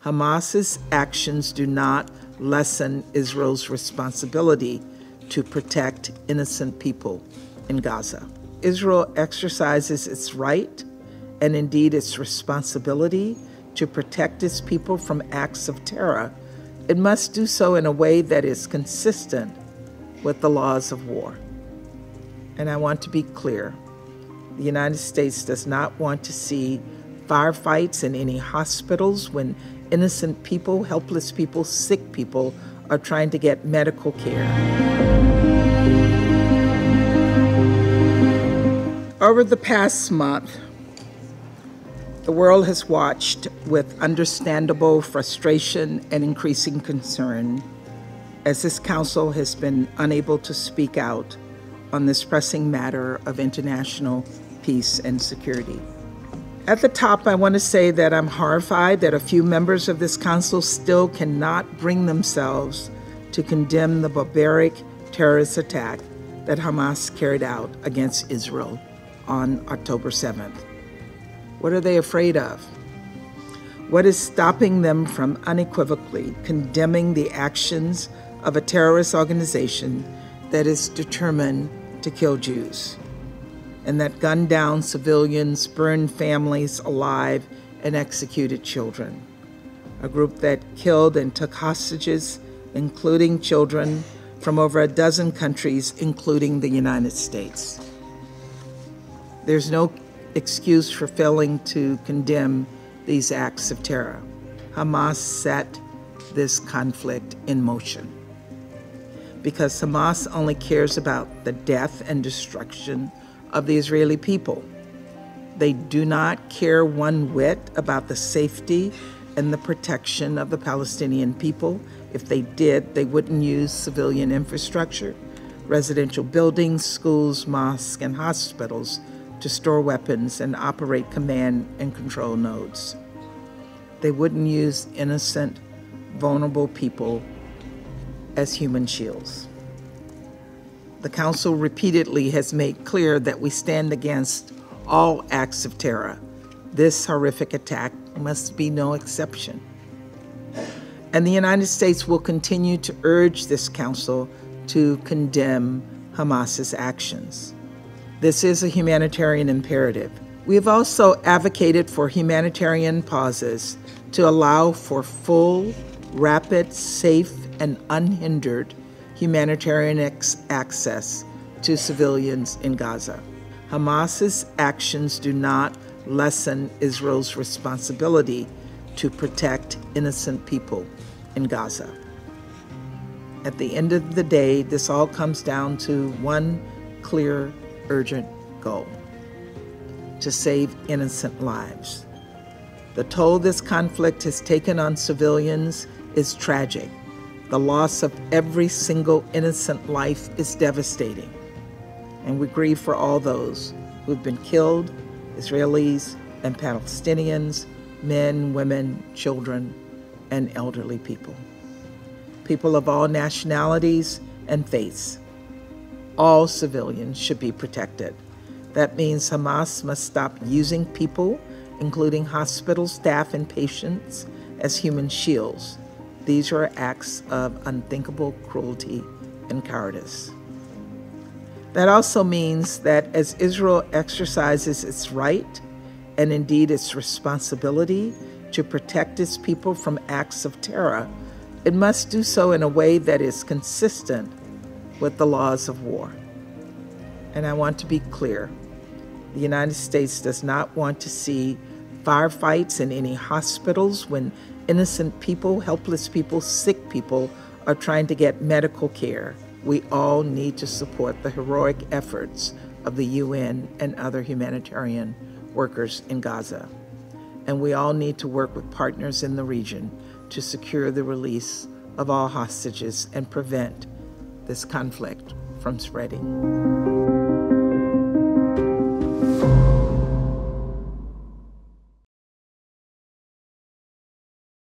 Hamas's actions do not lessen Israel's responsibility to protect innocent people in Gaza. Israel exercises its right and indeed its responsibility to protect its people from acts of terror. It must do so in a way that is consistent with the laws of war. And I want to be clear the United States does not want to see firefights in any hospitals when innocent people, helpless people, sick people are trying to get medical care. Over the past month, the world has watched with understandable frustration and increasing concern as this council has been unable to speak out on this pressing matter of international peace and security. At the top, I want to say that I'm horrified that a few members of this council still cannot bring themselves to condemn the barbaric terrorist attack that Hamas carried out against Israel on October 7th. What are they afraid of? What is stopping them from unequivocally condemning the actions of a terrorist organization that is determined to kill Jews and that gunned down civilians, burned families alive, and executed children. A group that killed and took hostages, including children, from over a dozen countries, including the United States. There's no excuse for failing to condemn these acts of terror. Hamas set this conflict in motion because Hamas only cares about the death and destruction of the Israeli people. They do not care one whit about the safety and the protection of the Palestinian people. If they did, they wouldn't use civilian infrastructure, residential buildings, schools, mosques, and hospitals to store weapons and operate command and control nodes. They wouldn't use innocent, vulnerable people as human shields. The Council repeatedly has made clear that we stand against all acts of terror. This horrific attack must be no exception. And the United States will continue to urge this Council to condemn Hamas's actions. This is a humanitarian imperative. We have also advocated for humanitarian pauses to allow for full, rapid, safe, and unhindered humanitarian access to civilians in Gaza. Hamas's actions do not lessen Israel's responsibility to protect innocent people in Gaza. At the end of the day, this all comes down to one clear, urgent goal to save innocent lives. The toll this conflict has taken on civilians is tragic. The loss of every single innocent life is devastating. And we grieve for all those who've been killed Israelis and Palestinians, men, women, children, and elderly people. People of all nationalities and faiths. All civilians should be protected. That means Hamas must stop using people, including hospital staff and patients, as human shields these are acts of unthinkable cruelty and cowardice. That also means that as Israel exercises its right and indeed its responsibility to protect its people from acts of terror, it must do so in a way that is consistent with the laws of war. And I want to be clear the United States does not want to see firefights in any hospitals when innocent people, helpless people, sick people are trying to get medical care. We all need to support the heroic efforts of the UN and other humanitarian workers in Gaza. And we all need to work with partners in the region to secure the release of all hostages and prevent this conflict from spreading.